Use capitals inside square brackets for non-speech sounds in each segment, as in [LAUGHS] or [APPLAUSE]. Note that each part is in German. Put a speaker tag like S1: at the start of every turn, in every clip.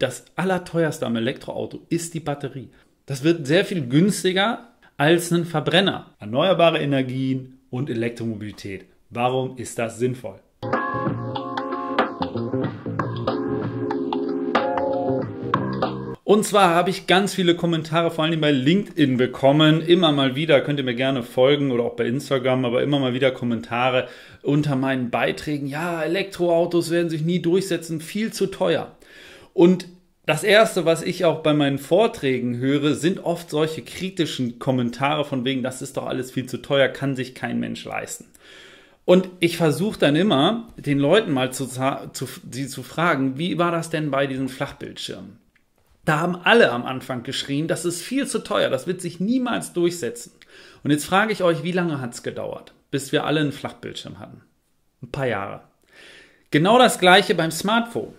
S1: das Allerteuerste am Elektroauto ist die Batterie. Das wird sehr viel günstiger als ein Verbrenner. Erneuerbare Energien und Elektromobilität. Warum ist das sinnvoll? Und zwar habe ich ganz viele Kommentare, vor allem bei LinkedIn bekommen. Immer mal wieder könnt ihr mir gerne folgen oder auch bei Instagram, aber immer mal wieder Kommentare unter meinen Beiträgen. Ja, Elektroautos werden sich nie durchsetzen, viel zu teuer. Und das erste, was ich auch bei meinen Vorträgen höre, sind oft solche kritischen Kommentare von wegen, das ist doch alles viel zu teuer, kann sich kein Mensch leisten. Und ich versuche dann immer, den Leuten mal zu, zu, sie zu fragen, wie war das denn bei diesen Flachbildschirmen? Da haben alle am Anfang geschrien, das ist viel zu teuer, das wird sich niemals durchsetzen. Und jetzt frage ich euch, wie lange hat es gedauert, bis wir alle einen Flachbildschirm hatten? Ein paar Jahre. Genau das gleiche beim Smartphone.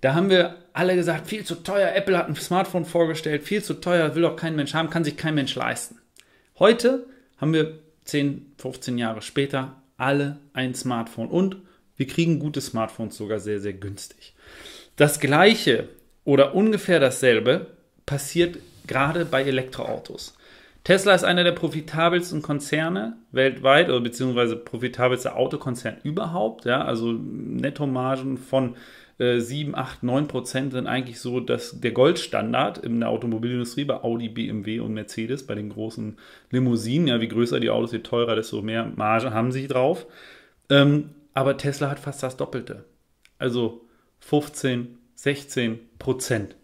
S1: Da haben wir alle gesagt, viel zu teuer, Apple hat ein Smartphone vorgestellt, viel zu teuer, will doch kein Mensch haben, kann sich kein Mensch leisten. Heute haben wir 10, 15 Jahre später alle ein Smartphone und wir kriegen gute Smartphones sogar sehr, sehr günstig. Das gleiche oder ungefähr dasselbe passiert gerade bei Elektroautos. Tesla ist einer der profitabelsten Konzerne weltweit, oder beziehungsweise profitabelste Autokonzern überhaupt. Ja, also Nettomargen von äh, 7, 8, 9 Prozent sind eigentlich so dass der Goldstandard in der Automobilindustrie bei Audi, BMW und Mercedes, bei den großen Limousinen. Ja, wie größer die Autos, je teurer, desto mehr Marge haben sie drauf. Ähm, aber Tesla hat fast das Doppelte. Also 15, 16 Prozent.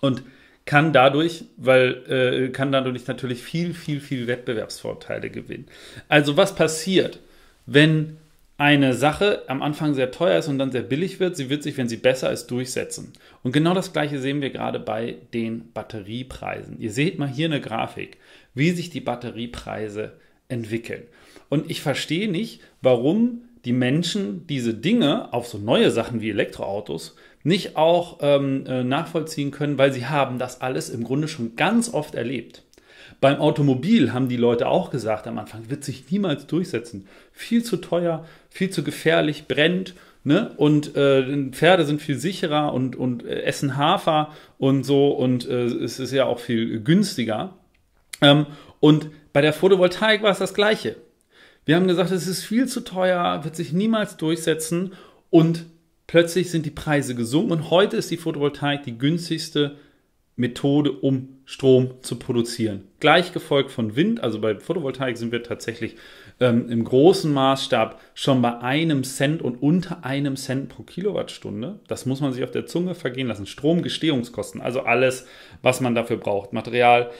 S1: Und kann dadurch, weil äh, kann dadurch natürlich viel, viel, viel Wettbewerbsvorteile gewinnen. Also was passiert, wenn eine Sache am Anfang sehr teuer ist und dann sehr billig wird? Sie wird sich, wenn sie besser ist, durchsetzen. Und genau das gleiche sehen wir gerade bei den Batteriepreisen. Ihr seht mal hier eine Grafik, wie sich die Batteriepreise entwickeln. Und ich verstehe nicht, warum die Menschen diese Dinge auf so neue Sachen wie Elektroautos nicht auch ähm, äh, nachvollziehen können, weil sie haben das alles im Grunde schon ganz oft erlebt. Beim Automobil haben die Leute auch gesagt am Anfang, wird sich niemals durchsetzen. Viel zu teuer, viel zu gefährlich, brennt. Ne? Und äh, Pferde sind viel sicherer und, und äh, essen Hafer und so und äh, es ist ja auch viel günstiger. Ähm, und bei der Photovoltaik war es das Gleiche. Wir haben gesagt, es ist viel zu teuer, wird sich niemals durchsetzen und Plötzlich sind die Preise gesunken und heute ist die Photovoltaik die günstigste Methode, um Strom zu produzieren. Gleich gefolgt von Wind, also bei Photovoltaik sind wir tatsächlich ähm, im großen Maßstab schon bei einem Cent und unter einem Cent pro Kilowattstunde. Das muss man sich auf der Zunge vergehen lassen. Stromgestehungskosten, also alles, was man dafür braucht. Material,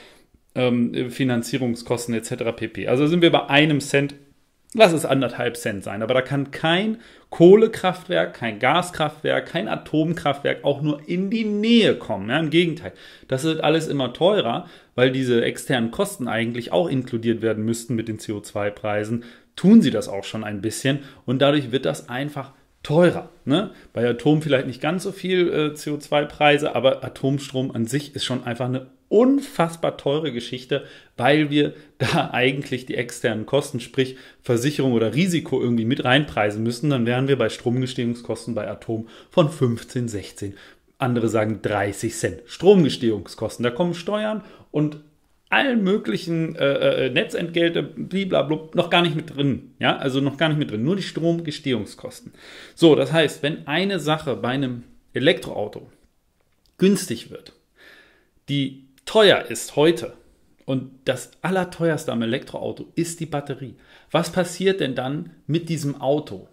S1: ähm, Finanzierungskosten etc. pp. Also sind wir bei einem Cent lass es anderthalb Cent sein, aber da kann kein Kohlekraftwerk, kein Gaskraftwerk, kein Atomkraftwerk auch nur in die Nähe kommen. Ja, Im Gegenteil, das wird alles immer teurer, weil diese externen Kosten eigentlich auch inkludiert werden müssten mit den CO2-Preisen. Tun sie das auch schon ein bisschen und dadurch wird das einfach teurer. Ne? Bei Atom vielleicht nicht ganz so viel äh, CO2-Preise, aber Atomstrom an sich ist schon einfach eine unfassbar teure Geschichte, weil wir da eigentlich die externen Kosten, sprich Versicherung oder Risiko irgendwie mit reinpreisen müssen. Dann wären wir bei Stromgestehungskosten bei Atom von 15, 16. Andere sagen 30 Cent Stromgestehungskosten. Da kommen Steuern und allen möglichen äh, äh, Netzentgelte, blablabla, noch gar nicht mit drin. Ja, also noch gar nicht mit drin. Nur die Stromgestehungskosten. So, das heißt, wenn eine Sache bei einem Elektroauto günstig wird, die teuer ist heute, und das Allerteuerste am Elektroauto ist die Batterie. Was passiert denn dann mit diesem Auto?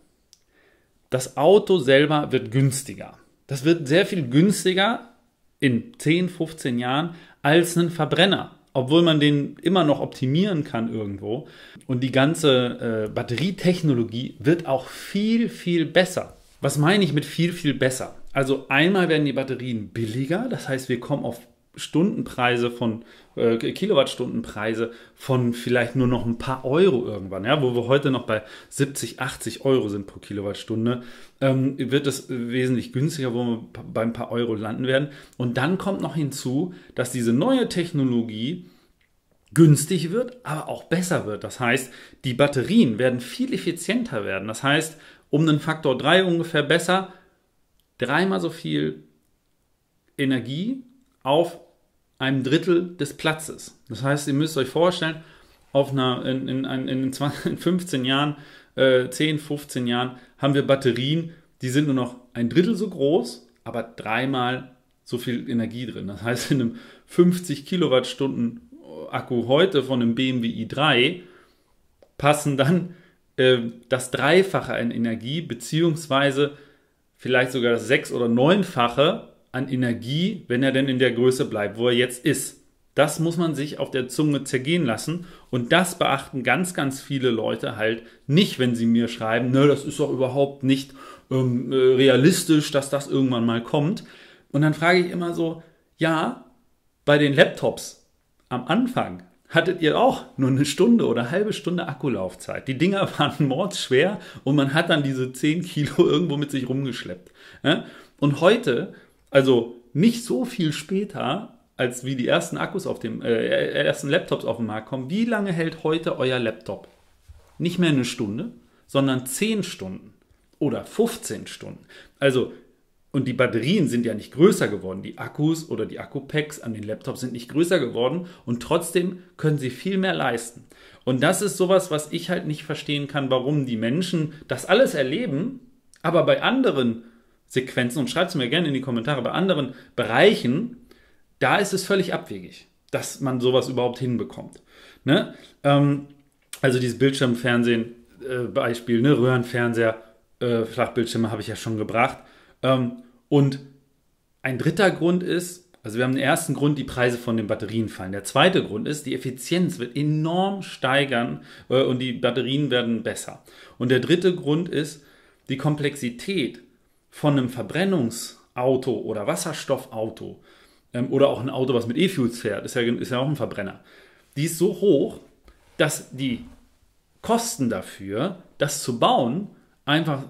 S1: Das Auto selber wird günstiger. Das wird sehr viel günstiger in 10, 15 Jahren als ein Verbrenner. Obwohl man den immer noch optimieren kann irgendwo. Und die ganze äh, Batterietechnologie wird auch viel, viel besser. Was meine ich mit viel, viel besser? Also einmal werden die Batterien billiger, das heißt, wir kommen auf Stundenpreise von äh, Kilowattstundenpreise von vielleicht nur noch ein paar Euro irgendwann, ja, wo wir heute noch bei 70, 80 Euro sind pro Kilowattstunde, ähm, wird es wesentlich günstiger, wo wir bei ein paar Euro landen werden. Und dann kommt noch hinzu, dass diese neue Technologie günstig wird, aber auch besser wird. Das heißt, die Batterien werden viel effizienter werden. Das heißt, um einen Faktor 3 ungefähr besser, dreimal so viel Energie auf einem Drittel des Platzes. Das heißt, ihr müsst euch vorstellen, auf einer, in, in, in, [LAUGHS] in 15 Jahren, äh, 10, 15 Jahren haben wir Batterien, die sind nur noch ein Drittel so groß, aber dreimal so viel Energie drin. Das heißt, in einem 50 Kilowattstunden Akku heute von einem BMW i3 passen dann äh, das Dreifache an Energie, beziehungsweise vielleicht sogar das Sechs- oder Neunfache an Energie, wenn er denn in der Größe bleibt, wo er jetzt ist. Das muss man sich auf der Zunge zergehen lassen. Und das beachten ganz, ganz viele Leute halt nicht, wenn sie mir schreiben, ne, das ist doch überhaupt nicht ähm, äh, realistisch, dass das irgendwann mal kommt. Und dann frage ich immer so, ja, bei den Laptops am Anfang hattet ihr auch nur eine Stunde oder eine halbe Stunde Akkulaufzeit. Die Dinger [LAUGHS] waren mordsschwer und man hat dann diese 10 Kilo irgendwo mit sich rumgeschleppt. Und heute, also nicht so viel später, als wie die ersten Akkus auf dem, äh, ersten Laptops auf den Markt kommen, wie lange hält heute euer Laptop? Nicht mehr eine Stunde, sondern 10 Stunden oder 15 Stunden. Also und die Batterien sind ja nicht größer geworden. Die Akkus oder die Akkupacks an den Laptops sind nicht größer geworden und trotzdem können sie viel mehr leisten. Und das ist sowas, was ich halt nicht verstehen kann, warum die Menschen das alles erleben, aber bei anderen Sequenzen, und schreibt es mir gerne in die Kommentare, bei anderen Bereichen, da ist es völlig abwegig, dass man sowas überhaupt hinbekommt. Ne? Ähm, also dieses Bildschirmfernsehen, äh, Beispiel, ne? Röhrenfernseher, äh, Flachbildschirme habe ich ja schon gebracht ähm, und ein dritter Grund ist, also wir haben den ersten Grund, die Preise von den Batterien fallen. Der zweite Grund ist, die Effizienz wird enorm steigern äh, und die Batterien werden besser. Und der dritte Grund ist, die Komplexität von einem Verbrennungsauto oder Wasserstoffauto ähm, oder auch ein Auto, was mit E-Fuels fährt, ist ja, ist ja auch ein Verbrenner. Die ist so hoch, dass die Kosten dafür, das zu bauen, einfach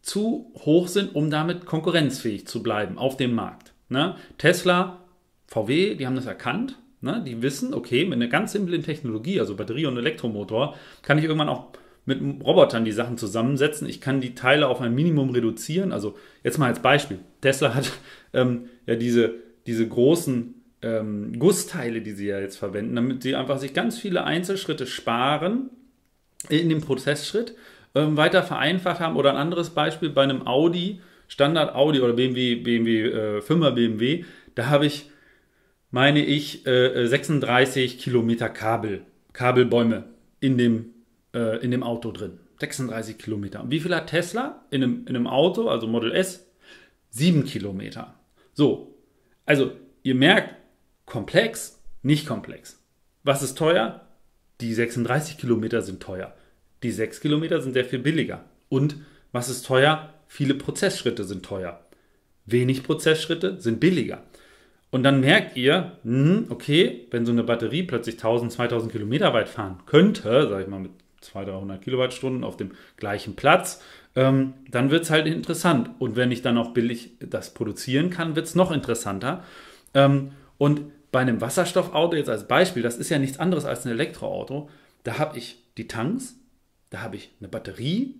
S1: zu hoch sind, um damit konkurrenzfähig zu bleiben auf dem Markt. Ne? Tesla, VW, die haben das erkannt. Ne? Die wissen, okay, mit einer ganz simplen Technologie, also Batterie und Elektromotor, kann ich irgendwann auch mit Robotern die Sachen zusammensetzen. Ich kann die Teile auf ein Minimum reduzieren. Also jetzt mal als Beispiel. Tesla hat [LAUGHS] ähm, ja diese, diese großen ähm, Gussteile, die sie ja jetzt verwenden, damit sie einfach sich ganz viele Einzelschritte sparen in dem Prozessschritt ähm, weiter vereinfacht haben. Oder ein anderes Beispiel bei einem Audi, Standard Audi oder BMW, BMW, äh, 5er BMW, da habe ich, meine ich, äh, 36 Kilometer Kabel, Kabelbäume in dem, äh, in dem Auto drin. 36 Kilometer. Und wie viel hat Tesla in einem, in einem Auto, also Model S? 7 Kilometer. So, also ihr merkt, komplex, nicht komplex. Was ist teuer? Die 36 Kilometer sind teuer. Die 6 Kilometer sind sehr viel billiger. Und was ist teuer? Viele Prozessschritte sind teuer. Wenig Prozessschritte sind billiger. Und dann merkt ihr, hm, okay, wenn so eine Batterie plötzlich 1000, 2000 Kilometer weit fahren könnte, sag ich mal mit 200, 300 Kilowattstunden auf dem gleichen Platz, ähm, dann wird es halt interessant. Und wenn ich dann auch billig das produzieren kann, wird es noch interessanter. Ähm, und bei einem Wasserstoffauto jetzt als Beispiel, das ist ja nichts anderes als ein Elektroauto, da habe ich die Tanks, da habe ich eine Batterie,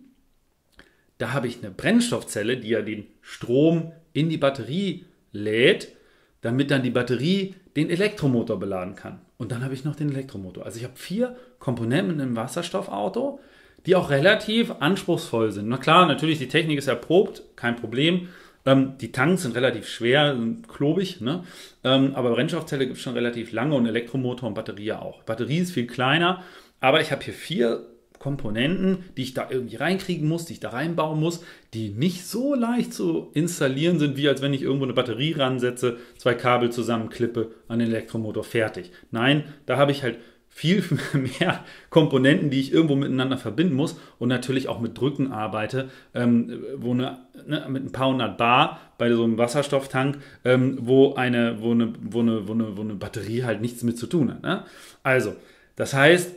S1: da habe ich eine Brennstoffzelle, die ja den Strom in die Batterie lädt, damit dann die Batterie den Elektromotor beladen kann. Und dann habe ich noch den Elektromotor. Also ich habe vier Komponenten im Wasserstoffauto, die auch relativ anspruchsvoll sind. Na klar, natürlich, die Technik ist erprobt, kein Problem. Ähm, die Tanks sind relativ schwer, sind klobig, ne? ähm, aber Brennstoffzelle gibt es schon relativ lange und Elektromotor und Batterie auch. Batterie ist viel kleiner, aber ich habe hier vier Komponenten, die ich da irgendwie reinkriegen muss, die ich da reinbauen muss, die nicht so leicht zu installieren sind, wie als wenn ich irgendwo eine Batterie ransetze, zwei Kabel zusammenklippe, an den Elektromotor fertig. Nein, da habe ich halt viel [LAUGHS] mehr Komponenten, die ich irgendwo miteinander verbinden muss und natürlich auch mit Drücken arbeite, ähm, wo eine, ne, mit ein paar hundert Bar bei so einem Wasserstofftank, ähm, wo, eine, wo, eine, wo, eine, wo, eine, wo eine Batterie halt nichts mit zu tun hat. Ne? Also, das heißt,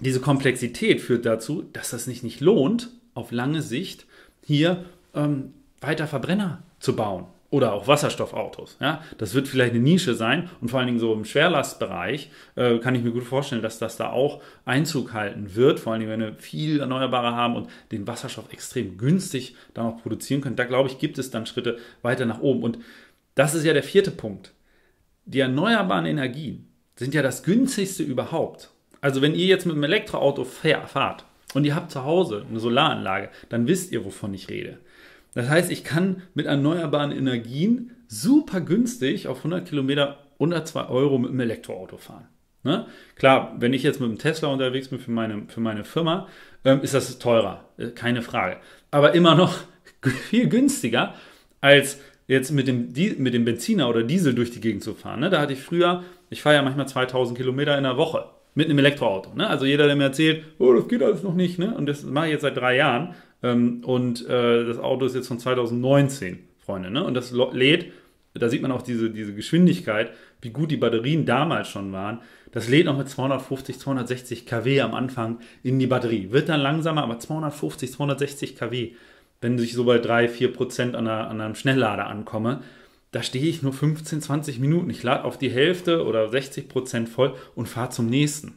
S1: diese Komplexität führt dazu, dass es sich nicht lohnt, auf lange Sicht hier ähm, weiter Verbrenner zu bauen oder auch Wasserstoffautos. Ja? Das wird vielleicht eine Nische sein und vor allen Dingen so im Schwerlastbereich äh, kann ich mir gut vorstellen, dass das da auch Einzug halten wird, vor allen Dingen, wenn wir viel Erneuerbare haben und den Wasserstoff extrem günstig dann auch produzieren können. Da glaube ich, gibt es dann Schritte weiter nach oben und das ist ja der vierte Punkt. Die erneuerbaren Energien sind ja das günstigste überhaupt. Also wenn ihr jetzt mit einem Elektroauto fahrt und ihr habt zu Hause eine Solaranlage, dann wisst ihr, wovon ich rede. Das heißt, ich kann mit erneuerbaren Energien super günstig auf 100 Kilometer unter 2 Euro mit einem Elektroauto fahren. Ne? Klar, wenn ich jetzt mit einem Tesla unterwegs bin für meine, für meine Firma, ähm, ist das teurer, äh, keine Frage. Aber immer noch [LAUGHS] viel günstiger, als jetzt mit dem, mit dem Benziner oder Diesel durch die Gegend zu fahren. Ne? Da hatte ich früher, ich fahre ja manchmal 2000 Kilometer in der Woche mit einem Elektroauto. Ne? Also jeder, der mir erzählt, oh, das geht alles noch nicht, ne? und das mache ich jetzt seit drei Jahren, ähm, und äh, das Auto ist jetzt von 2019, Freunde, ne? und das lädt, da sieht man auch diese, diese Geschwindigkeit, wie gut die Batterien damals schon waren. Das lädt noch mit 250, 260 kW am Anfang in die Batterie. Wird dann langsamer, aber 250, 260 kW, wenn ich so bei 3, 4 Prozent an, an einem Schnelllader ankomme, da stehe ich nur 15, 20 Minuten. Ich lade auf die Hälfte oder 60 Prozent voll und fahre zum nächsten.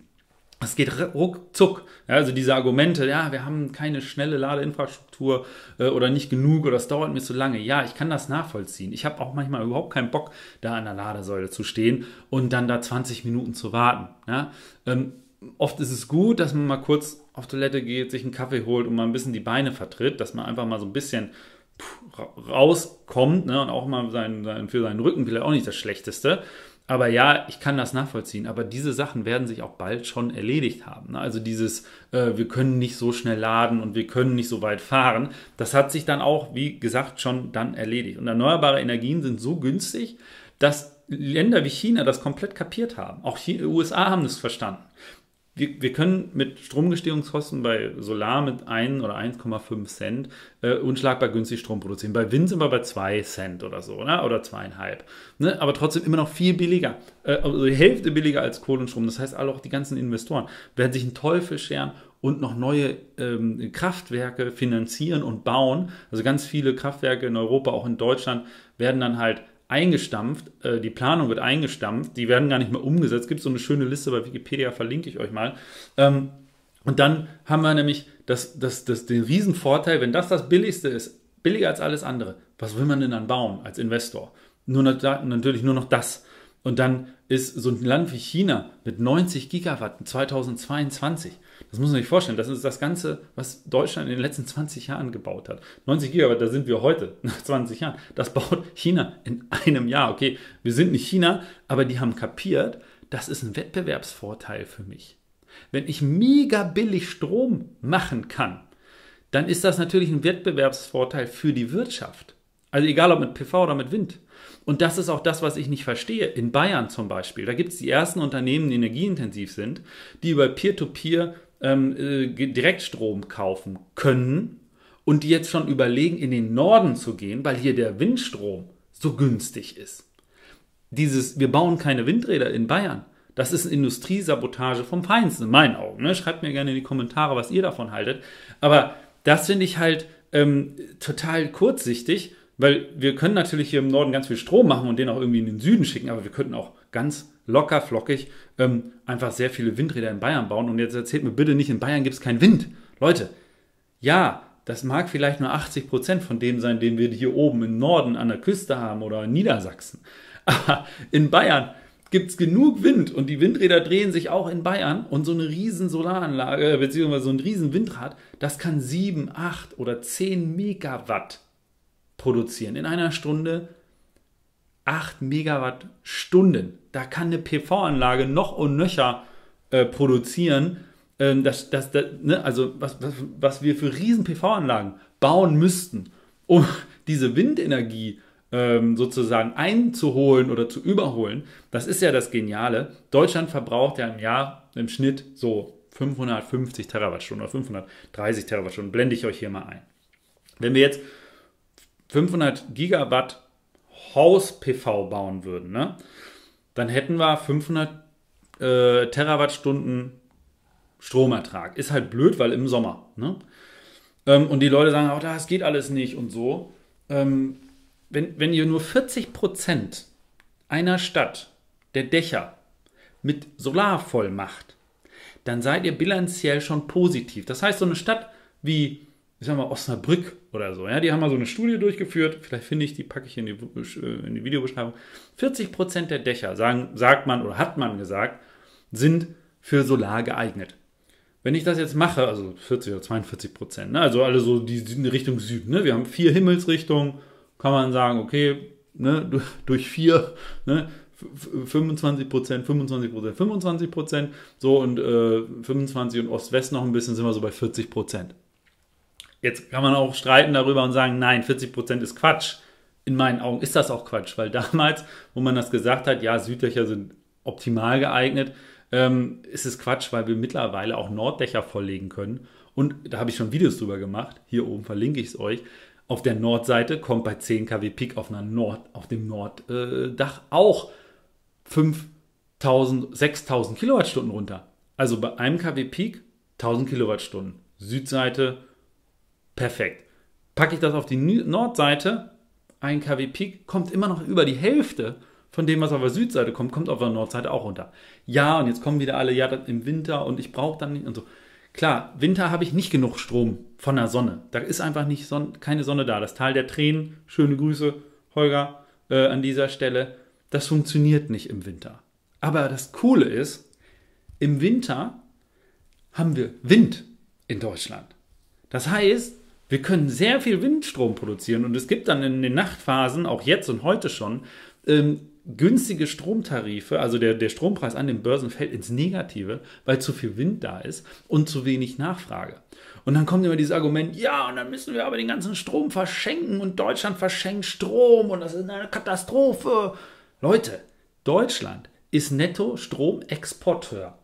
S1: Es geht ruckzuck. Ja, also diese Argumente, ja, wir haben keine schnelle Ladeinfrastruktur äh, oder nicht genug oder es dauert mir zu lange. Ja, ich kann das nachvollziehen. Ich habe auch manchmal überhaupt keinen Bock, da an der Ladesäule zu stehen und dann da 20 Minuten zu warten. Ja? Ähm, oft ist es gut, dass man mal kurz auf Toilette geht, sich einen Kaffee holt und mal ein bisschen die Beine vertritt, dass man einfach mal so ein bisschen rauskommt ne? und auch mal sein, sein, für seinen Rücken vielleicht auch nicht das Schlechteste. Aber ja, ich kann das nachvollziehen. Aber diese Sachen werden sich auch bald schon erledigt haben. Ne? Also dieses, äh, wir können nicht so schnell laden und wir können nicht so weit fahren, das hat sich dann auch, wie gesagt, schon dann erledigt. Und erneuerbare Energien sind so günstig, dass Länder wie China das komplett kapiert haben. Auch die USA haben das verstanden wir, wir können mit Stromgestehungskosten bei Solar mit 1 oder 1,5 Cent äh, unschlagbar günstig Strom produzieren. Bei Wind sind wir bei 2 Cent oder so, ne? oder 2,5. Ne? Aber trotzdem immer noch viel billiger. Äh, also die Hälfte billiger als Kohlenstrom. Das heißt, auch die ganzen Investoren werden sich einen Teufel scheren und noch neue ähm, Kraftwerke finanzieren und bauen. Also ganz viele Kraftwerke in Europa, auch in Deutschland, werden dann halt eingestampft, äh, die Planung wird eingestampft, die werden gar nicht mehr umgesetzt. Es gibt so eine schöne Liste bei Wikipedia, verlinke ich euch mal. Ähm, und dann haben wir nämlich das, das, das, den Riesenvorteil, wenn das das Billigste ist, billiger als alles andere, was will man denn dann bauen als Investor? Nur natürlich nur noch das. Und dann ist so ein Land wie China mit 90 Gigawatt 2022 das muss man sich vorstellen. Das ist das Ganze, was Deutschland in den letzten 20 Jahren gebaut hat. 90 Gigawatt, da sind wir heute, [LAUGHS] nach 20 Jahren. Das baut China in einem Jahr. Okay, wir sind nicht China, aber die haben kapiert, das ist ein Wettbewerbsvorteil für mich. Wenn ich mega billig Strom machen kann, dann ist das natürlich ein Wettbewerbsvorteil für die Wirtschaft. Also egal ob mit PV oder mit Wind. Und das ist auch das, was ich nicht verstehe. In Bayern zum Beispiel, da gibt es die ersten Unternehmen, die energieintensiv sind, die über Peer-to-Peer ähm, äh, Direktstrom kaufen können und die jetzt schon überlegen, in den Norden zu gehen, weil hier der Windstrom so günstig ist. Dieses, wir bauen keine Windräder in Bayern. Das ist Industriesabotage vom Feinsten, in meinen Augen. Ne? Schreibt mir gerne in die Kommentare, was ihr davon haltet. Aber das finde ich halt ähm, total kurzsichtig, weil wir können natürlich hier im Norden ganz viel Strom machen und den auch irgendwie in den Süden schicken, aber wir könnten auch ganz locker, flockig ähm, einfach sehr viele Windräder in Bayern bauen. Und jetzt erzählt mir bitte nicht, in Bayern gibt es keinen Wind. Leute, ja, das mag vielleicht nur 80 Prozent von dem sein, den wir hier oben im Norden an der Küste haben oder in Niedersachsen. [LAUGHS] Aber in Bayern gibt es genug Wind und die Windräder drehen sich auch in Bayern und so eine riesen Solaranlage, äh, beziehungsweise so ein riesen Windrad, das kann 7, 8 oder 10 Megawatt produzieren in einer Stunde 8 Megawattstunden. Da kann eine PV-Anlage noch und nöcher äh, produzieren. Ähm, das, das, das, ne? Also was, was, was wir für riesen PV-Anlagen bauen müssten, um [LAUGHS] diese Windenergie ähm, sozusagen einzuholen oder zu überholen, das ist ja das Geniale. Deutschland verbraucht ja im Jahr im Schnitt so 550 Terawattstunden oder 530 Terawattstunden. Blende ich euch hier mal ein. Wenn wir jetzt 500 Gigawatt Haus-PV bauen würden, ne, dann hätten wir 500 äh, Terawattstunden Stromertrag. Ist halt blöd, weil im Sommer. Ne? Ähm, und die Leute sagen, oh, das geht alles nicht und so. Ähm, wenn, wenn ihr nur 40 Prozent einer Stadt der Dächer mit Solar voll macht, dann seid ihr bilanziell schon positiv. Das heißt, so eine Stadt wie, ich sag mal, Osnabrück oder so. Ja, die haben mal so eine Studie durchgeführt. Vielleicht finde ich die, packe ich in die, äh, in die Videobeschreibung. 40 Prozent der Dächer, sagen, sagt man oder hat man gesagt, sind für Solar geeignet. Wenn ich das jetzt mache, also 40 oder 42 Prozent, ne, also alle so die Richtung Süden, ne, wir haben vier Himmelsrichtungen, kann man sagen, okay, ne, durch vier, ne, 25 Prozent, 25 Prozent, 25 Prozent, so und äh, 25 und Ost-West noch ein bisschen, sind wir so bei 40 Prozent. Jetzt kann man auch streiten darüber und sagen, nein, 40 Prozent ist Quatsch. In meinen Augen ist das auch Quatsch, weil damals, wo man das gesagt hat, ja, Süddächer sind optimal geeignet, ähm, ist es Quatsch, weil wir mittlerweile auch Norddächer volllegen können. Und da habe ich schon Videos drüber gemacht. Hier oben verlinke ich es euch. Auf der Nordseite kommt bei 10 kW Peak auf, einer Nord, auf dem Norddach auch 5000, 6000 Kilowattstunden runter. Also bei einem kW Peak 1000 Kilowattstunden. Südseite perfekt. Packe ich das auf die Nordseite, ein kW Peak, kommt immer noch über die Hälfte von dem, was auf der Südseite kommt, kommt auf der Nordseite auch runter. Ja, und jetzt kommen wieder alle, ja, im Winter und ich brauche dann nicht und so. Klar, Winter habe ich nicht genug Strom von der Sonne. Da ist einfach nicht Son keine Sonne da. Das Tal der Tränen, schöne Grüße, Holger, äh, an dieser Stelle. Das funktioniert nicht im Winter. Aber das Coole ist, im Winter haben wir Wind in Deutschland. Das heißt, wir können sehr viel Windstrom produzieren und es gibt dann in den Nachtphasen, auch jetzt und heute schon, ähm, günstige Stromtarife, also der, der Strompreis an den Börsen fällt ins Negative, weil zu viel Wind da ist und zu wenig Nachfrage. Und dann kommt immer dieses Argument, ja, und dann müssen wir aber den ganzen Strom verschenken und Deutschland verschenkt Strom und das ist eine Katastrophe. Leute, Deutschland ist netto Stromexporteur.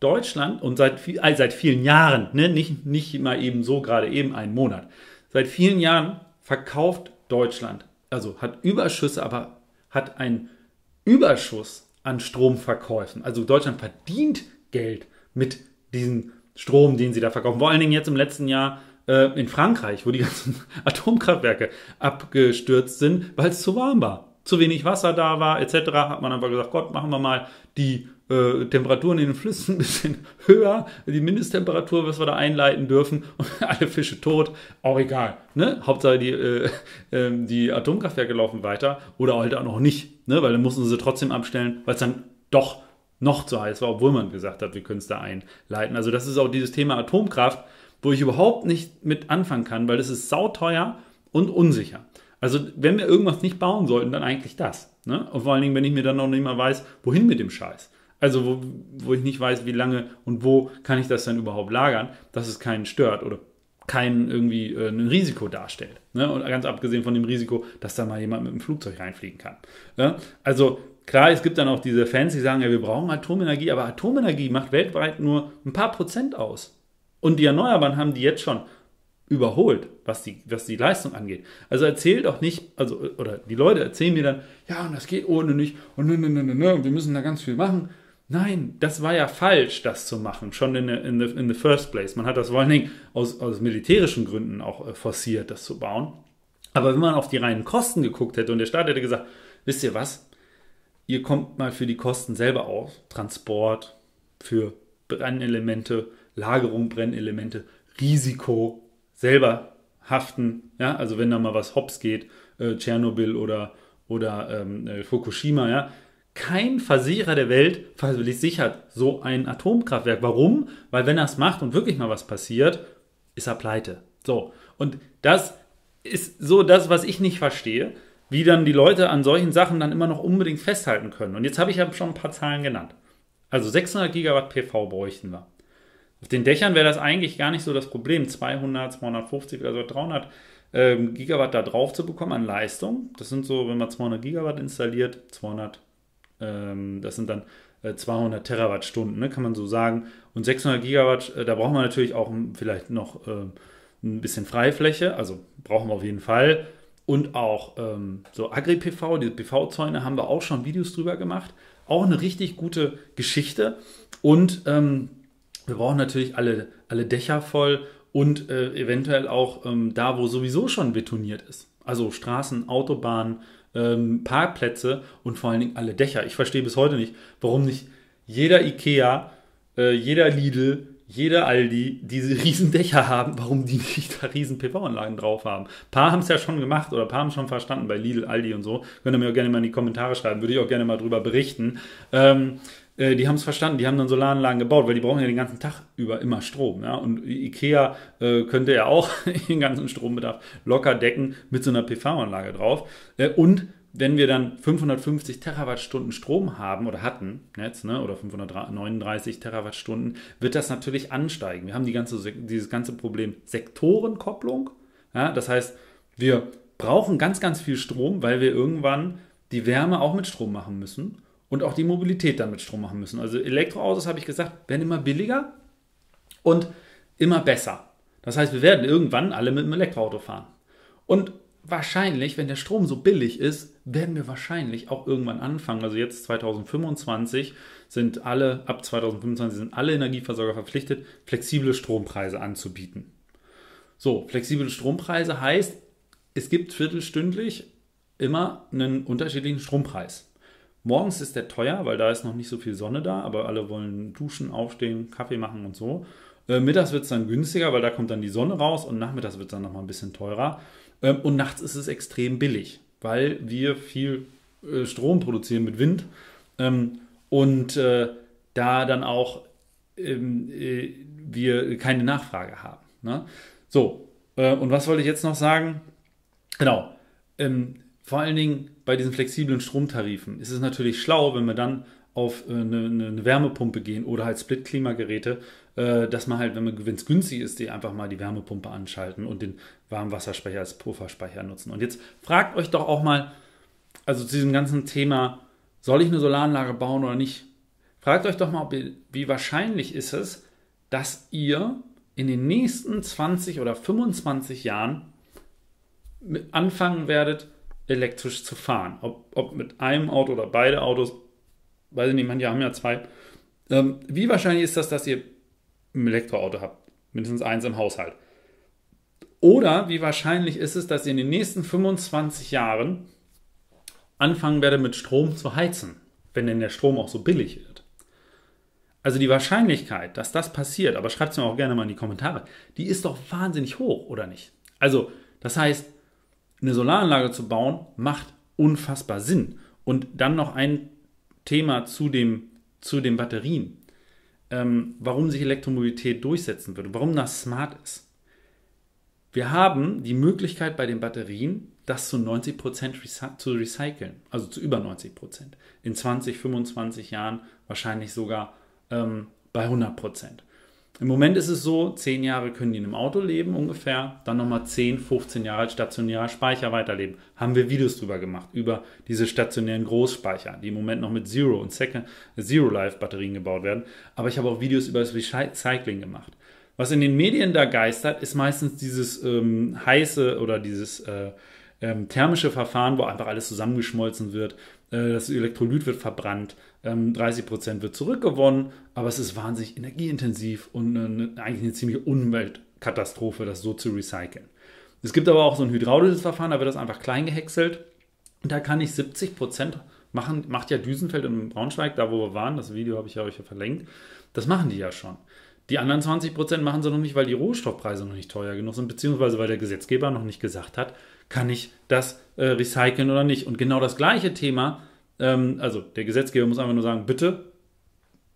S1: Deutschland und seit, äh, seit vielen Jahren, ne, nicht, nicht mal eben so gerade eben einen Monat, seit vielen Jahren verkauft Deutschland, also hat Überschüsse, aber hat einen Überschuss an Stromverkäufen. Also Deutschland verdient Geld mit diesem Strom, den sie da verkaufen. Vor allen Dingen jetzt im letzten Jahr äh, in Frankreich, wo die [LAUGHS] ganzen Atomkraftwerke abgestürzt sind, weil es zu warm war zu wenig Wasser da war, etc., hat man einfach gesagt, Gott, machen wir mal die äh, Temperaturen in den Flüssen ein bisschen [LAUGHS] höher, die Mindesttemperatur, was wir da einleiten dürfen, und [LAUGHS] alle Fische tot, auch egal. Ne? Hauptsache die, äh, äh, die Atomkraftwerke laufen weiter oder halt auch noch nicht, ne? weil dann mussten sie trotzdem abstellen, weil es dann doch noch zu heiß war, obwohl man gesagt hat, wir können es da einleiten. Also das ist auch dieses Thema Atomkraft, wo ich überhaupt nicht mit anfangen kann, weil es ist sauteuer und unsicher. Also wenn wir irgendwas nicht bauen sollten, dann eigentlich das. Ne? Und vor allen Dingen, wenn ich mir dann noch nicht mal weiß, wohin mit dem Scheiß. Also wo, wo ich nicht weiß, wie lange und wo kann ich das dann überhaupt lagern, dass es keinen stört oder kein irgendwie äh, ein Risiko darstellt. Ne? Und ganz abgesehen von dem Risiko, dass da mal jemand mit dem Flugzeug reinfliegen kann. Ne? Also klar, es gibt dann auch diese Fans, die sagen, ja, wir brauchen Atomenergie, aber Atomenergie macht weltweit nur ein paar Prozent aus. Und die Erneuerbaren haben die jetzt schon überholt, was die, was die Leistung angeht. Also erzählt doch nicht, also, oder die Leute erzählen mir dann, ja, und das geht ohne nicht, und ne, ne, ne, ne, ne, wir müssen da ganz viel machen. Nein, das war ja falsch, das zu machen, schon in the, in the, in the first place. Man hat das vor allen Dingen aus, aus militärischen Gründen auch äh, forciert, das zu bauen. Aber wenn man auf die reinen Kosten geguckt hätte und der Staat hätte gesagt, wisst ihr was, ihr kommt mal für die Kosten selber auf, Transport, für Brennelemente, Lagerung Brennelemente, Risiko, selber haften. Ja, also wenn da mal was hops geht, äh, Tschernobyl oder, oder ähm, äh, Fukushima, ja. Kein Versicherer der Welt sichert so ein Atomkraftwerk. Warum? Weil wenn er es macht und wirklich mal was passiert, ist er pleite. So. Und das ist so das, was ich nicht verstehe, wie dann die Leute an solchen Sachen dann immer noch unbedingt festhalten können. Und jetzt habe ich ja schon ein paar Zahlen genannt. Also 600 Gigawatt PV bräuchten wir. Auf den Dächern wäre das eigentlich gar nicht so das Problem, 200, 250 oder so 300 ähm, Gigawatt da drauf zu bekommen an Leistung. Das sind so, wenn man 200 Gigawatt installiert, 200, ähm, das sind dann äh, 200 Terawattstunden, ne, kann man so sagen. Und 600 Gigawatt, äh, da braucht man natürlich auch vielleicht noch äh, ein bisschen Freifläche, also brauchen wir auf jeden Fall. Und auch ähm, so Agri-PV, diese PV-Zäune, haben wir auch schon Videos drüber gemacht. Auch eine richtig gute Geschichte. Und ähm, wir brauchen natürlich alle, alle Dächer voll und äh, eventuell auch ähm, da, wo sowieso schon betoniert ist. Also Straßen, Autobahnen, ähm, Parkplätze und vor allen Dingen alle Dächer. Ich verstehe bis heute nicht, warum nicht jeder Ikea, äh, jeder Lidl, jeder Aldi diese [LAUGHS] riesen Dächer haben, warum die nicht da riesen PV-Anlagen drauf haben. Ein paar haben es ja schon gemacht oder ein paar haben schon verstanden bei Lidl, Aldi und so. Könnt ihr mir auch gerne mal in die Kommentare schreiben, würde ich auch gerne mal drüber berichten. Ähm, äh, die haben es verstanden, die haben dann Solaranlagen gebaut, weil die brauchen ja den ganzen Tag über immer Strom. Ja? Und Ikea äh, könnte ja auch [LAUGHS] den ganzen Strombedarf locker decken mit so einer PV-Anlage drauf. Äh, und wenn wir dann 550 Terawattstunden Strom haben oder hatten, jetzt, ne, oder 539 Terawattstunden, wird das natürlich ansteigen. Wir haben die ganze, dieses ganze Problem Sektorenkopplung. Ja, das heißt, wir brauchen ganz, ganz viel Strom, weil wir irgendwann die Wärme auch mit Strom machen müssen und auch die Mobilität dann mit Strom machen müssen. Also Elektroautos, habe ich gesagt, werden immer billiger und immer besser. Das heißt, wir werden irgendwann alle mit einem Elektroauto fahren. Und wahrscheinlich, wenn der Strom so billig ist, werden wir wahrscheinlich auch irgendwann anfangen. Also jetzt 2025 sind alle, ab 2025 sind alle Energieversorger verpflichtet, flexible Strompreise anzubieten. So, flexible Strompreise heißt, es gibt viertelstündlich immer einen unterschiedlichen Strompreis. Morgens ist der teuer, weil da ist noch nicht so viel Sonne da, aber alle wollen duschen, aufstehen, Kaffee machen und so. Äh, mittags wird es dann günstiger, weil da kommt dann die Sonne raus und nachmittags wird es dann nochmal ein bisschen teurer. Ähm, und nachts ist es extrem billig, weil wir viel äh, Strom produzieren mit Wind ähm, und äh, da dann auch ähm, äh, wir keine Nachfrage haben. Ne? So, äh, und was wollte ich jetzt noch sagen? Genau. Ähm, vor allen Dingen bei diesen flexiblen Stromtarifen ist es natürlich schlau, wenn wir dann auf äh, eine, eine, Wärmepumpe gehen oder halt Split-Klimageräte, äh, dass man halt, wenn es günstig ist, die einfach mal die Wärmepumpe anschalten und den Warmwasserspeicher als Pufferspeicher nutzen. Und jetzt fragt euch doch auch mal, also zu diesem ganzen Thema, soll ich eine Solaranlage bauen oder nicht? Fragt euch doch mal, wie wahrscheinlich ist es, dass ihr in den nächsten 20 oder 25 Jahren anfangen werdet, elektrisch zu fahren. Ob, ob mit einem Auto oder beide Autos, weiß ich nicht, manche haben ja zwei. Ähm, wie wahrscheinlich ist das, dass ihr ein Elektroauto habt? Mindestens eins im Haushalt. Oder wie wahrscheinlich ist es, dass ihr in den nächsten 25 Jahren anfangen werdet, mit Strom zu heizen, wenn denn der Strom auch so billig wird? Also die Wahrscheinlichkeit, dass das passiert, aber schreibt es mir auch gerne mal in die Kommentare, die ist doch wahnsinnig hoch, oder nicht? Also, das heißt, eine Solaranlage zu bauen, macht unfassbar Sinn. Und dann noch ein Thema zu, dem, zu den Batterien. Ähm, warum sich Elektromobilität durchsetzen würde, warum das smart ist. Wir haben die Möglichkeit bei den Batterien, das zu 90% zu recyceln, also zu über 90%. In 20, 25 Jahren wahrscheinlich sogar ähm, bei 100%. Im Moment ist es so, 10 Jahre können die in einem Auto leben ungefähr, dann nochmal 10, 15 Jahre als stationärer Speicher weiterleben. Haben wir Videos drüber gemacht, über diese stationären Großspeicher, die im Moment noch mit Zero und Second, Zero Life Batterien gebaut werden. Aber ich habe auch Videos über das Recycling gemacht. Was in den Medien da geistert, ist meistens dieses ähm, heiße oder dieses äh, ähm, thermische Verfahren, wo einfach alles zusammengeschmolzen wird. Äh, das Elektrolyt wird verbrannt, ähm, 30% wird zurückgewonnen, aber es ist wahnsinnig energieintensiv und eine, eigentlich eine ziemliche Umweltkatastrophe, das so zu recyceln. Es gibt aber auch so ein hydraulisches Verfahren, da wird das einfach klein gehäckselt. Und da kann ich 70% machen, macht ja Düsenfeld in Braunschweig, da wo wir waren, das Video habe ich ja euch ja verlinkt. Das machen die ja schon. Die anderen 20% machen sie noch nicht, weil die Rohstoffpreise noch nicht teuer genug sind, beziehungsweise weil der Gesetzgeber noch nicht gesagt hat, kann ich das äh, recyceln oder nicht. Und genau das gleiche Thema, ähm, also der Gesetzgeber muss einfach nur sagen, bitte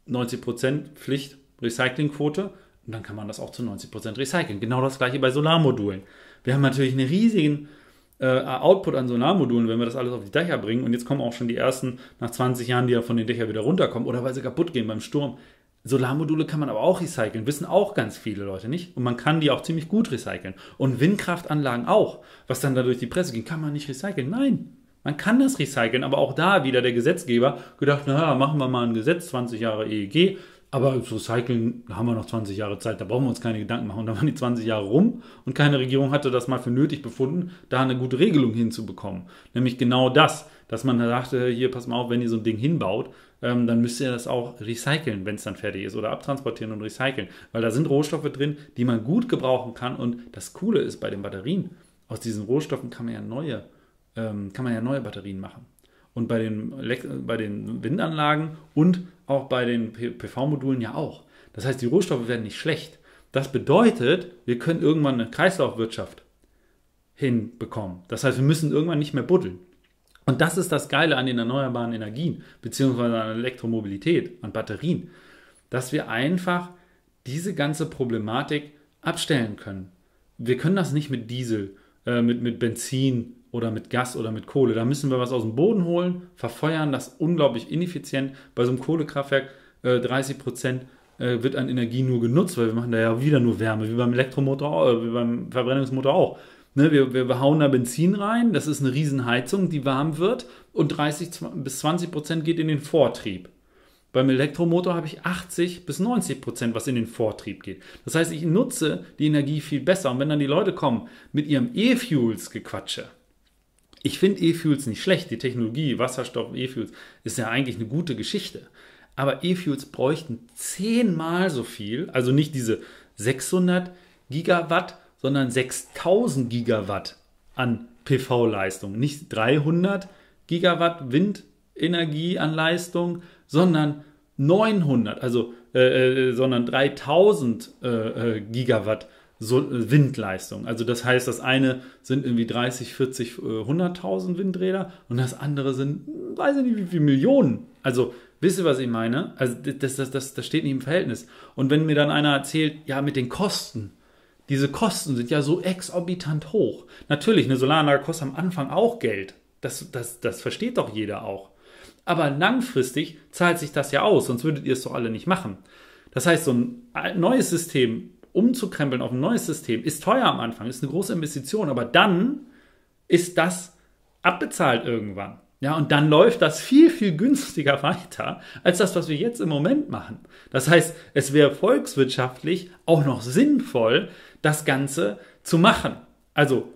S1: 90% Pflicht Recyclingquote und dann kann man das auch zu 90% recyceln. Genau das gleiche bei Solarmodulen. Wir haben natürlich einen riesigen äh, Output an Solarmodulen, wenn wir das alles auf die Dächer bringen und jetzt kommen auch schon die ersten nach 20 Jahren, die ja von den Dächern wieder runterkommen oder weil sie kaputt gehen beim Sturm. Solarmodule kann man aber auch recyceln, wissen auch ganz viele Leute nicht. Und man kann die auch ziemlich gut recyceln. Und Windkraftanlagen auch. Was dann da durch die Presse ging, kann man nicht recyceln. Nein, man kann das recyceln, aber auch da wieder der Gesetzgeber gedacht, naja, machen wir mal ein Gesetz, 20 Jahre EEG, aber das Recyceln haben wir noch 20 Jahre Zeit, da brauchen wir uns keine Gedanken machen. Und da waren die 20 Jahre rum und keine Regierung hatte das mal für nötig befunden, da eine gute Regelung hinzubekommen. Nämlich genau das, dass man sagte, hier, pass mal auf, wenn ihr so ein Ding hinbaut, ähm, dann müsst ihr das auch recyceln, wenn es dann fertig ist, oder abtransportieren und recyceln. Weil da sind Rohstoffe drin, die man gut gebrauchen kann. Und das Coole ist bei den Batterien, aus diesen Rohstoffen kann man ja neue, ähm, kann man ja neue Batterien machen. Und bei den, bei den Windanlagen und auch bei den PV-Modulen ja auch. Das heißt, die Rohstoffe werden nicht schlecht. Das bedeutet, wir können irgendwann eine Kreislaufwirtschaft hinbekommen. Das heißt, wir müssen irgendwann nicht mehr buddeln. Und das ist das Geile an den erneuerbaren Energien, beziehungsweise an Elektromobilität, an Batterien, dass wir einfach diese ganze Problematik abstellen können. Wir können das nicht mit Diesel, äh, mit, mit Benzin oder mit Gas oder mit Kohle. Da müssen wir was aus dem Boden holen, verfeuern, das unglaublich ineffizient. Bei so einem Kohlekraftwerk äh, 30 Prozent äh, wird an Energie nur genutzt, weil wir machen da ja wieder nur Wärme, wie beim Elektromotor, äh, wie beim Verbrennungsmotor auch. Ne, wir, wir hauen da Benzin rein, das ist eine Riesenheizung, die warm wird und 30 bis 20 Prozent geht in den Vortrieb. Beim Elektromotor habe ich 80 bis 90 Prozent, was in den Vortrieb geht. Das heißt, ich nutze die Energie viel besser. Und wenn dann die Leute kommen mit ihrem E-Fuels-Gequatsche, ich finde E-Fuels nicht schlecht. Die Technologie, Wasserstoff, E-Fuels, ist ja eigentlich eine gute Geschichte. Aber E-Fuels bräuchten zehnmal so viel, also nicht diese 600 Gigawatt, sondern 6000 Gigawatt an PV-Leistung. Nicht 300 Gigawatt Windenergie an Leistung, sondern 900, also äh, äh sondern 3000 äh, äh, Gigawatt so, äh, Windleistung. Also das heißt, das eine sind irgendwie 30, 40, 100.000 Windräder und das andere sind, weiß ich nicht, wie viele Millionen. Also wisst ihr, was ich meine? Also das, das, das, das steht nicht im Verhältnis. Und wenn mir dann einer erzählt, ja, mit den Kosten, diese Kosten sind ja so exorbitant hoch. Natürlich, eine Solaranlage kostet am Anfang auch Geld. Das, das, das versteht doch jeder auch. Aber langfristig zahlt sich das ja aus, sonst würdet ihr es doch alle nicht machen. Das heißt, so ein neues System umzukrempeln auf ein neues System ist teuer am Anfang, ist eine große Investition, aber dann ist das abbezahlt irgendwann. Ja, und dann läuft das viel, viel günstiger [LAUGHS] weiter als das, was wir jetzt im Moment machen. Das heißt, es wäre volkswirtschaftlich auch noch sinnvoll, das Ganze zu machen. Also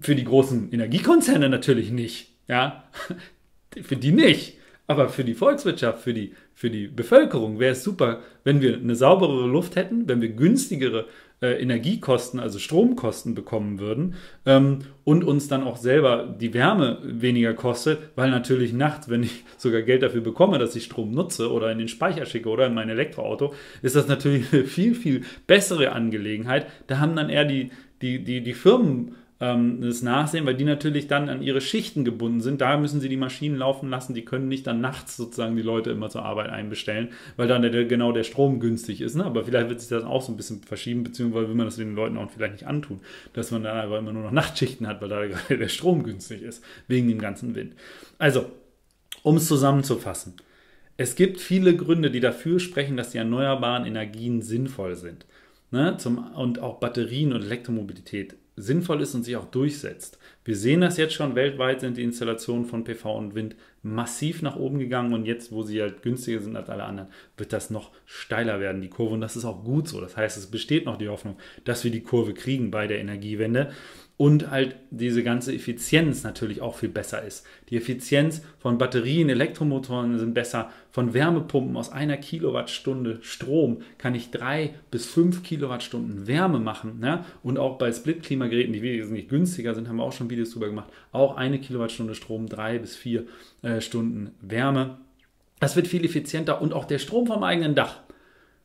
S1: für die großen Energiekonzerne natürlich nicht. Ja, [LAUGHS] für die nicht. Aber für die Volkswirtschaft, für die, für die Bevölkerung wäre es super, wenn wir eine sauberere Luft hätten, wenn wir günstigere äh, Energiekosten, also Stromkosten bekommen würden ähm, und uns dann auch selber die Wärme weniger kostet, weil natürlich nachts, wenn ich [LAUGHS] sogar Geld dafür bekomme, dass ich Strom nutze oder in den Speicher schicke oder in mein Elektroauto, ist das natürlich [LAUGHS] eine viel, viel bessere Angelegenheit. Da haben dann eher die, die, die, die Firmen ähm, das Nachsehen, weil die natürlich dann an ihre Schichten gebunden sind. Da müssen sie die Maschinen laufen lassen. Die können nicht dann nachts sozusagen die Leute immer zur Arbeit einbestellen, weil dann der, genau der Strom günstig ist. Ne? Aber vielleicht wird sich das auch so ein bisschen verschieben, beziehungsweise will man das den Leuten auch vielleicht nicht antun, dass man dann einfach immer nur noch Nachtschichten hat, weil da gerade der Strom günstig ist, wegen dem ganzen Wind. Also, um es zusammenzufassen. Es gibt viele Gründe, die dafür sprechen, dass die erneuerbaren Energien sinnvoll sind. Ne? Zum, und auch Batterien und Elektromobilität sinnvoll ist und sich auch durchsetzt. Wir sehen das jetzt schon, weltweit sind die Installationen von PV und Wind massiv nach oben gegangen und jetzt, wo sie halt günstiger sind als alle anderen, wird das noch steiler werden, die Kurve. Und das ist auch gut so. Das heißt, es besteht noch die Hoffnung, dass wir die Kurve kriegen bei der Energiewende und halt diese ganze Effizienz natürlich auch viel besser ist. Die Effizienz von Batterien, Elektromotoren sind besser. Von Wärmepumpen aus einer Kilowattstunde Strom kann ich drei bis fünf Kilowattstunden Wärme machen. Ne? Und auch bei Split-Klimageräten, die wesentlich günstiger sind, haben wir auch schon Videos drüber gemacht. Auch eine Kilowattstunde Strom, drei bis vier äh, Stunden Wärme. Das wird viel effizienter und auch der Strom vom eigenen Dach.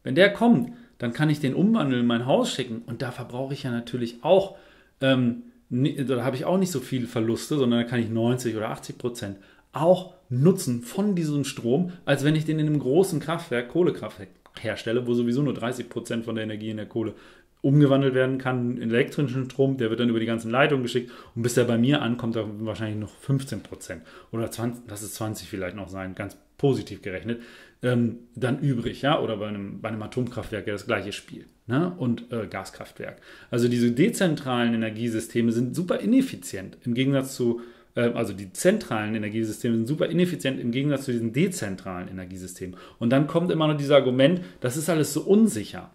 S1: Wenn der kommt, dann kann ich den umwandeln in mein Haus schicken und da verbrauche ich ja natürlich auch ähm, da habe ich auch nicht so viele Verluste, sondern da kann ich 90 oder 80 Prozent auch nutzen von diesem Strom, als wenn ich den in einem großen Kraftwerk, Kohlekraftwerk herstelle, wo sowieso nur 30 Prozent von der Energie in der Kohle umgewandelt werden kann in elektrischen Strom, der wird dann über die ganzen Leitungen geschickt und bis er bei mir ankommt, da wahrscheinlich noch 15 Prozent oder 20, lass es 20 vielleicht noch sein, ganz positiv gerechnet, ähm, dann übrig, ja, oder bei einem, bei einem Atomkraftwerk ja das gleiche Spiel ne? und äh, Gaskraftwerk. Also diese dezentralen Energiesysteme sind super ineffizient im Gegensatz zu, äh, also die zentralen Energiesysteme sind super ineffizient im Gegensatz zu diesen dezentralen Energiesystemen. Und dann kommt immer noch dieses Argument, das ist alles so unsicher.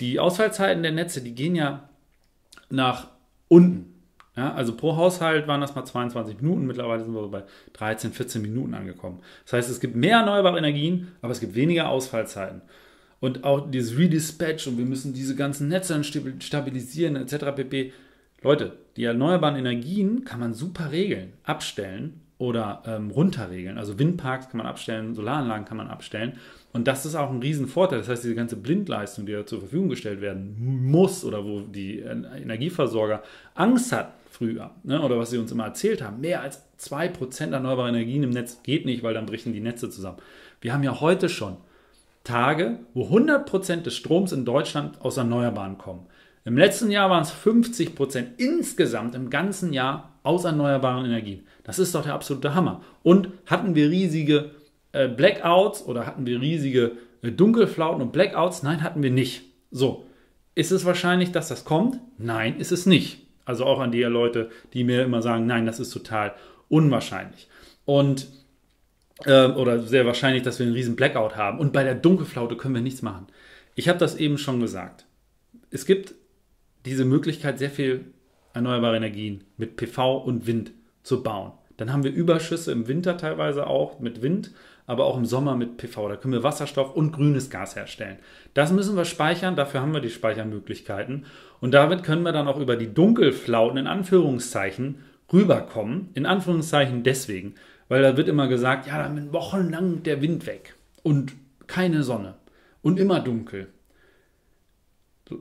S1: Die Ausfallzeiten der Netze, die gehen ja nach unten. Ja, also pro Haushalt waren das mal 22 Minuten, mittlerweile sind wir bei 13, 14 Minuten angekommen. Das heißt, es gibt mehr erneuerbare Energien, aber es gibt weniger Ausfallzeiten. Und auch dieses Redispatch und wir müssen diese ganzen Netze stabilisieren etc. pp. Leute, die erneuerbaren Energien kann man super regeln, abstellen oder ähm, runterregeln. Also Windparks kann man abstellen, Solaranlagen kann man abstellen. Und das ist auch ein Riesenvorteil. Das heißt, diese ganze Blindleistung, die da zur Verfügung gestellt werden muss oder wo die Energieversorger Angst hat früher, ne, oder was sie uns immer erzählt haben, mehr als 2% erneuerbare Energien im Netz geht nicht, weil dann brechen die Netze zusammen. Wir haben ja heute schon Tage, wo 100% des Stroms in Deutschland aus Erneuerbaren kommen. Im letzten Jahr waren es 50% insgesamt im ganzen Jahr aus erneuerbaren Energien. Das ist doch der absolute Hammer. Und hatten wir riesige äh, Blackouts oder hatten wir riesige äh, Dunkelflauten und Blackouts? Nein, hatten wir nicht. So, ist es wahrscheinlich, dass das kommt? Nein, ist es nicht. Also auch an die Leute, die mir immer sagen, nein, das ist total unwahrscheinlich. Und äh, oder sehr wahrscheinlich, dass wir einen riesen Blackout haben. Und bei der Dunkelflaute können wir nichts machen. Ich habe das eben schon gesagt. Es gibt diese Möglichkeit, sehr viel erneuerbare Energien mit PV und Wind zu bauen. Dann haben wir Überschüsse im Winter teilweise auch mit Wind, aber auch im Sommer mit PV. Da können wir Wasserstoff und grünes Gas herstellen. Das müssen wir speichern, dafür haben wir die Speichermöglichkeiten. Und damit können wir dann auch über die Dunkelflauten in Anführungszeichen rüberkommen. In Anführungszeichen deswegen, weil da wird immer gesagt, ja, dann wird wochenlang der Wind weg und keine Sonne und immer dunkel.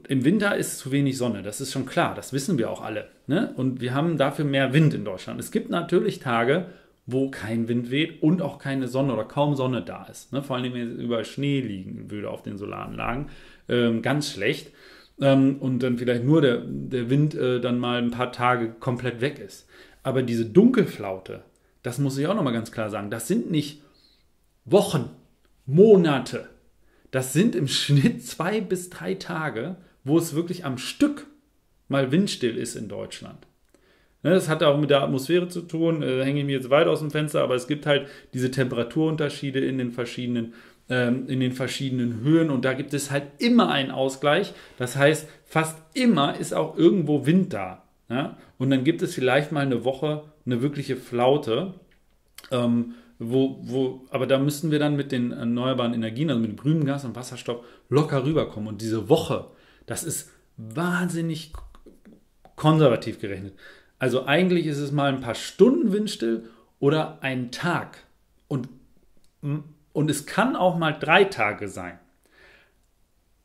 S1: Im Winter ist zu wenig Sonne, das ist schon klar, das wissen wir auch alle. Ne? Und wir haben dafür mehr Wind in Deutschland. Es gibt natürlich Tage, wo kein Wind weht und auch keine Sonne oder kaum Sonne da ist. Ne? Vor allem, wenn über Schnee liegen würde auf den Solaranlagen. Ähm, ganz schlecht. Ähm, und dann vielleicht nur der, der Wind äh, dann mal ein paar Tage komplett weg ist. Aber diese Dunkelflaute, das muss ich auch nochmal ganz klar sagen, das sind nicht Wochen, Monate, das sind im Schnitt zwei bis drei Tage, wo es wirklich am Stück mal windstill ist in Deutschland. Ne, das hat auch mit der Atmosphäre zu tun, da hänge ich mir jetzt weit aus dem Fenster, aber es gibt halt diese Temperaturunterschiede in den verschiedenen ähm, in den verschiedenen Höhen und da gibt es halt immer einen Ausgleich. Das heißt, fast immer ist auch irgendwo Wind da. Ja? Und dann gibt es vielleicht mal eine Woche eine wirkliche Flaute. Ähm, wo, wo, aber da müssten wir dann mit den erneuerbaren Energien, also mit grünem Gas und Wasserstoff, locker rüberkommen. Und diese Woche, das ist wahnsinnig konservativ gerechnet. Also eigentlich ist es mal ein paar Stunden windstill oder ein Tag. Und, und es kann auch mal drei Tage sein.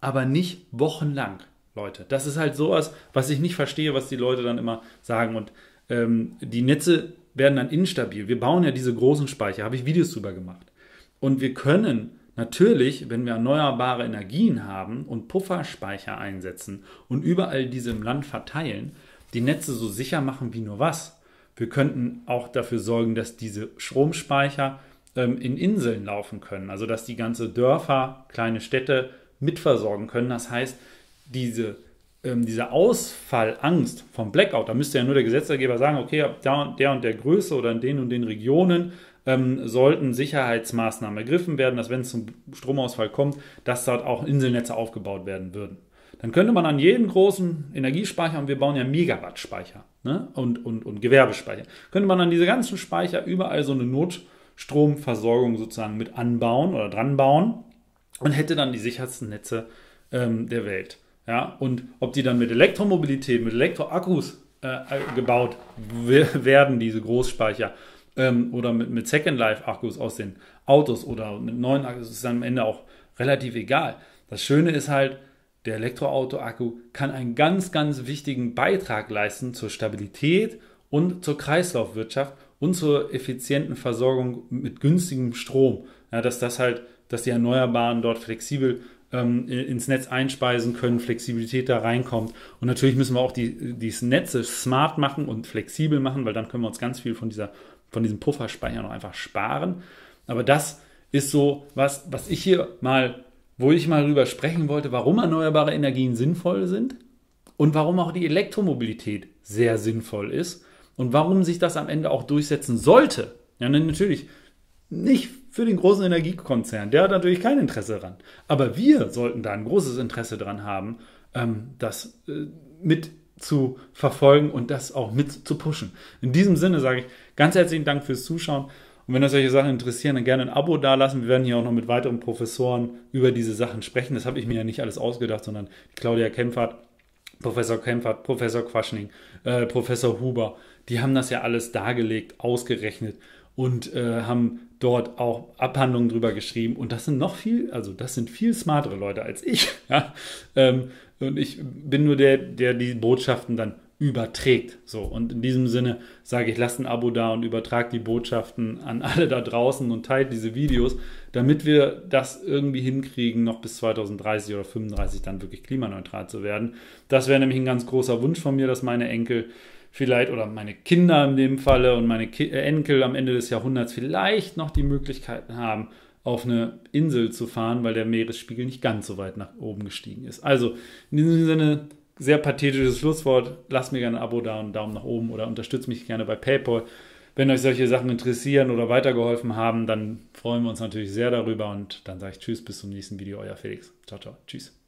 S1: Aber nicht wochenlang, Leute. Das ist halt sowas, was ich nicht verstehe, was die Leute dann immer sagen. Und ähm, die Netze werden dann instabil. Wir bauen ja diese großen Speicher, habe ich Videos drüber gemacht. Und wir können natürlich, wenn wir erneuerbare Energien haben und Pufferspeicher einsetzen und überall diese im Land verteilen, die Netze so sicher machen wie nur was. Wir könnten auch dafür sorgen, dass diese Stromspeicher ähm, in Inseln laufen können, also dass die ganze Dörfer, kleine Städte mitversorgen können. Das heißt, diese ähm, diese Ausfallangst vom Blackout, da müsste ja nur der Gesetzgeber sagen, okay, ab der und der Größe oder in den und den Regionen ähm, sollten Sicherheitsmaßnahmen ergriffen werden, dass wenn es zum Stromausfall kommt, dass dort auch Inselnetze aufgebaut werden würden. Dann könnte man an jeden großen Energiespeicher, und wir bauen ja Megawatt-Speicher ne? und, und, und Gewerbespeicher, könnte man an diese ganzen Speicher überall so eine Notstromversorgung sozusagen mit anbauen oder dran bauen und hätte dann die sichersten Netze ähm, der Welt. Ja, und ob die dann mit Elektromobilität, mit Elektroakkus äh, gebaut werden, diese Großspeicher, ähm, oder mit, mit Second Life-Akkus aus den Autos oder mit neuen Akkus, ist dann am Ende auch relativ egal. Das Schöne ist halt, der Elektroauto-Akku kann einen ganz, ganz wichtigen Beitrag leisten zur Stabilität und zur Kreislaufwirtschaft und zur effizienten Versorgung mit günstigem Strom. Ja, dass das halt, dass die Erneuerbaren dort flexibel ähm, ins Netz einspeisen können, Flexibilität da reinkommt. Und natürlich müssen wir auch die, diese Netze smart machen und flexibel machen, weil dann können wir uns ganz viel von, dieser, von diesem Pufferspeicher noch einfach sparen. Aber das ist so was, was ich hier mal, wo ich mal drüber sprechen wollte, warum erneuerbare Energien sinnvoll sind und warum auch die Elektromobilität sehr sinnvoll ist und warum sich das am Ende auch durchsetzen sollte. Ja, natürlich nicht für den großen Energiekonzern. Der hat natürlich kein Interesse daran. Aber wir sollten da ein großes Interesse daran haben, ähm, das äh, mit zu verfolgen und das auch mit zu pushen. In diesem Sinne sage ich ganz herzlichen Dank fürs Zuschauen. Und wenn euch solche Sachen interessieren, dann gerne ein Abo dalassen. Wir werden hier auch noch mit weiteren Professoren über diese Sachen sprechen. Das habe ich mir ja nicht alles ausgedacht, sondern Claudia Kempfert, Professor Kempfert, Professor Quaschning, äh, Professor Huber, die haben das ja alles dargelegt, ausgerechnet und äh, haben dort auch Abhandlungen drüber geschrieben. Und das sind noch viel, also das sind viel smartere Leute als ich. [LAUGHS] Ja? Ähm, und ich bin nur der, der die Botschaften dann überträgt. So, und in diesem Sinne sage ich, lasst ein Abo da und übertragt die Botschaften an alle da draußen und teilt diese Videos, damit wir das irgendwie hinkriegen, noch bis 2030 oder 2035 dann wirklich klimaneutral zu werden. Das wäre nämlich ein ganz großer Wunsch von mir, dass meine Enkel vielleicht oder meine Kinder in dem Falle und meine Ki äh, Enkel am Ende des Jahrhunderts vielleicht noch die Möglichkeiten haben, auf eine Insel zu fahren, weil der Meeresspiegel nicht ganz so weit nach oben gestiegen ist. Also in diesem Sinne sehr pathetisches Schlusswort. Lasst mir gerne ein Abo da und einen Daumen nach oben oder unterstützt mich gerne bei PayPal. Wenn euch solche Sachen interessieren oder weitergeholfen haben, dann freuen wir uns natürlich sehr darüber und dann sage ich Tschüss, bis zum nächsten Video, euer Felix. Ciao, ciao, Tschüss.